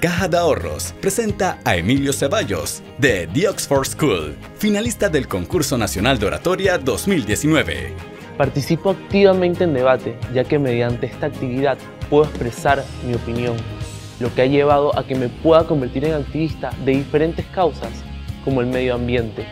Caja de Ahorros presenta a Emilio Ceballos de The Oxford School, finalista del Concurso Nacional de Oratoria 2019. Participo activamente en debate, ya que mediante esta actividad puedo expresar mi opinión, lo que ha llevado a que me pueda convertir en activista de diferentes causas, como el medio ambiente,